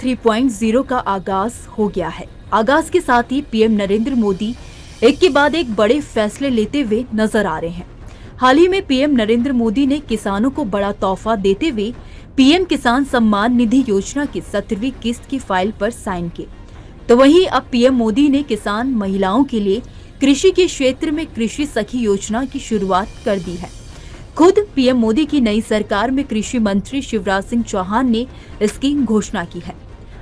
3.0 का आगाज़ हो गया है। आगाज़ के साथ ही पीएम नरेंद्र मोदी एक के बाद एक बड़े फैसले लेते हुए नज़र आ रहे हैं। हाल ही में पीएम नरेंद्र मोदी ने किसानों को बड़ा तोहफा देते हुए पीएम किसान सम्मान निधि योजना की सत्रहवीं किस्त की फ़ाइल पर साइन किए। तो वहीं अब पीएम मोदी ने किसान महिलाओं के लिए कृषि के क्षेत्र में कृषि सखी योजना की शुरुआत कर दी है। खुद पीएम मोदी की नई सरकार में कृषि मंत्री शिवराज सिंह चौहान ने इसकी घोषणा की है।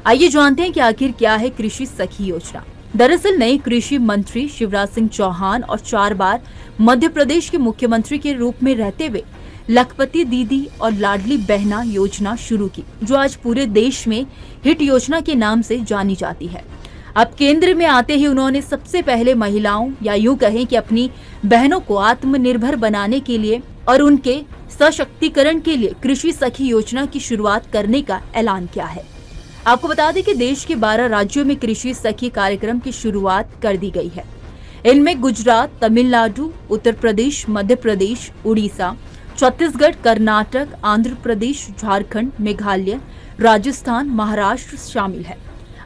आइए जानते हैं कि आखिर क्या है कृषि सखी योजना। दरअसल नए कृषि मंत्री शिवराज सिंह चौहान और चार बार मध्य प्रदेश के मुख्यमंत्री के रूप में रहते हुए लखपति दीदी और लाडली बहना योजना शुरू की, जो आज पूरे देश में हिट योजना के नाम से जानी जाती है। अब केंद्र में आते ही उन्होंने सबसे पहले महिलाओं, या यूँ कहें कि अपनी बहनों को आत्मनिर्भर बनाने के लिए और उनके सशक्तिकरण के लिए कृषि सखी योजना की शुरुआत करने का ऐलान किया है। आपको बता दें कि देश के 12 राज्यों में कृषि सखी कार्यक्रम की शुरुआत कर दी गई है। इनमें गुजरात, तमिलनाडु उत्तर प्रदेश मध्य प्रदेश उड़ीसा, छत्तीसगढ़, कर्नाटक आंध्र प्रदेश झारखंड, मेघालय, राजस्थान, महाराष्ट्र शामिल है।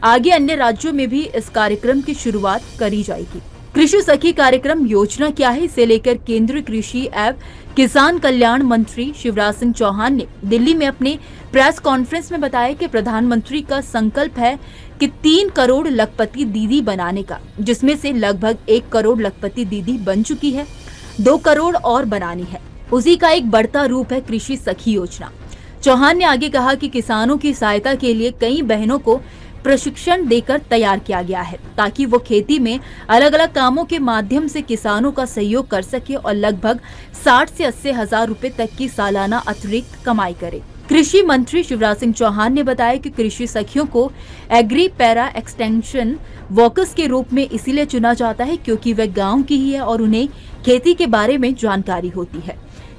आगे अन्य राज्यों में भी इस कार्यक्रम की शुरुआत करी जाएगी। कृषि सखी कार्यक्रम योजना क्या है? इसे लेकर केंद्रीय कृषि एवं किसान कल्याण मंत्री शिवराज सिंह चौहान ने दिल्ली में अपने प्रेस कॉन्फ्रेंस में बताया कि प्रधानमंत्री का संकल्प है कि तीन करोड़ लखपति दीदी बनाने का, जिसमें से लगभग एक करोड़ लखपति दीदी बन चुकी है। दो करोड़ और बनानी है। उसी का एक बढ़ता रूप है कृषि सखी योजना। चौहान ने आगे कहा कि किसानों की सहायता के लिए कई बहनों को प्रशिक्षण देकर तैयार किया गया है, ताकि वो खेती में अलग अलग कामों के माध्यम से किसानों का सहयोग कर सके और लगभग 60 से अस्सी हज़ार रूपए तक की सालाना अतिरिक्त कमाई करे। कृषि मंत्री शिवराज सिंह चौहान ने बताया कि कृषि सखियों को एग्री पैरा एक्सटेंशन वर्कर्स के रूप में इसीलिए चुना जाता है क्योंकि वे गाँव की ही है और उन्हें खेती के बारे में जानकारी होती है।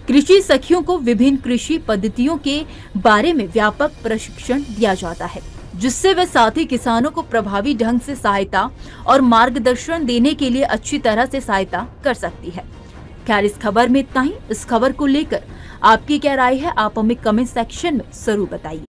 कृषि सखियों को विभिन्न कृषि पद्धतियों के बारे में व्यापक प्रशिक्षण दिया जाता है। जिससे वे साथी किसानों को प्रभावी ढंग से सहायता और मार्गदर्शन देने के लिए अच्छी तरह से सहायता कर सकती है। खैर, इस खबर में इतना ही। इस खबर को लेकर आपकी क्या राय है? आप हमें कमेंट सेक्शन में ज़रूर बताइए।